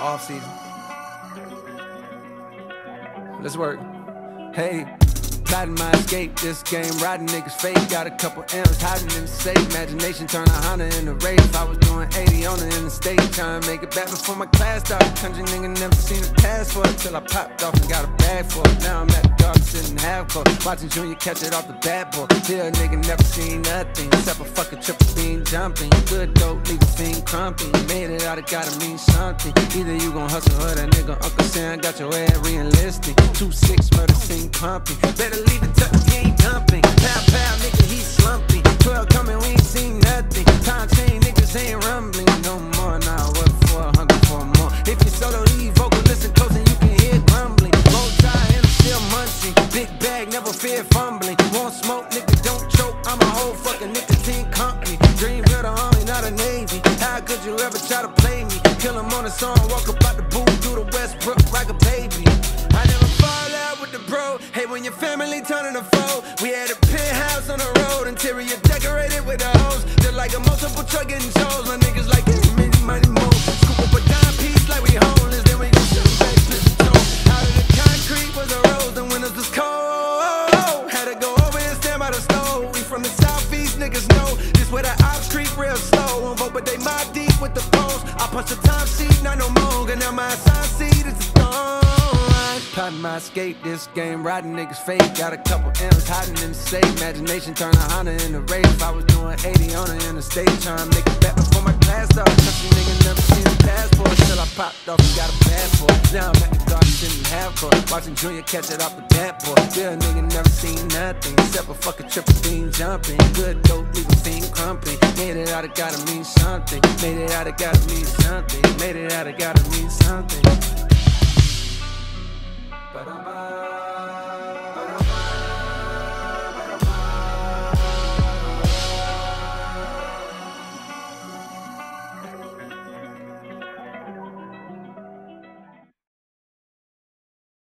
Off season. Let's work. Hey. Plotting my escape, this game, riding niggas fake. Got a couple M's hiding in the safe. Imagination turn a Honda in the Wraith. I was doing 80 on it in the interstate, trying to make it back before my class started. Country nigga never seen a pass for it till I popped off and got a bag for it. Now I'm at the dark sitting half court, watching Junior catch it off the bat boy. Still nigga never seen nothing except a fucking triple beam jumping. Good dope, leave a fiend crumping. Made it out, it gotta mean something. Either you gon' hustle or that nigga Uncle Sam got your ass re-enlisting. Two six murder scene pumping. Better leave it tucked, he ain't dumping. Pow pow, nigga, slumping. Twelve coming, we ain't seen nothing. Time niggas ain't rumbling no more. Now what for? For more. If you solo vocal, listen close and you can hear tie and I'm still munching. Big bag, never fear fumbling. Smoke, nigga, don't choke. I'm a whole fucking nicotine company. Dream the army, not a navy. How could you ever try to play me? Kill him on a song, walk about the booth through the Westbrook like a baby. I never When your family turning a foe, we had a penthouse on the road, interior decorated with a hose. Just like a multiple truck getting shows. My niggas like this, many money more. Scoop up a dime piece like we homeless, then we go shoot back to the toe. Out of the concrete was a rose, the windows was cold. Had to go over and stand by the stove. We from the southeast, niggas know this where the ops creep real slow. Won't vote, but they mob deep with the phones. I punch the time sheet, not no more. And now my assigned seat is the stone. Plotting my escape, this game, riding niggas fake. Got a couple M's hiding in the safe. Imagination turn a Honda in the Wraith. I was doing 80 on the interstate, trying to make it back before my class started. Country nigga never seen a passport till I popped off and got a passport. Now I'm at the garden sitting half court, watching Junior catch it off the boy. Still nigga never seen nothing except a fucking triple beam jumping. Good dope, a fiend crumping. Made it out, it gotta mean something. Made it out, it gotta mean something. Made it out, it gotta mean something. Ba-da-ba.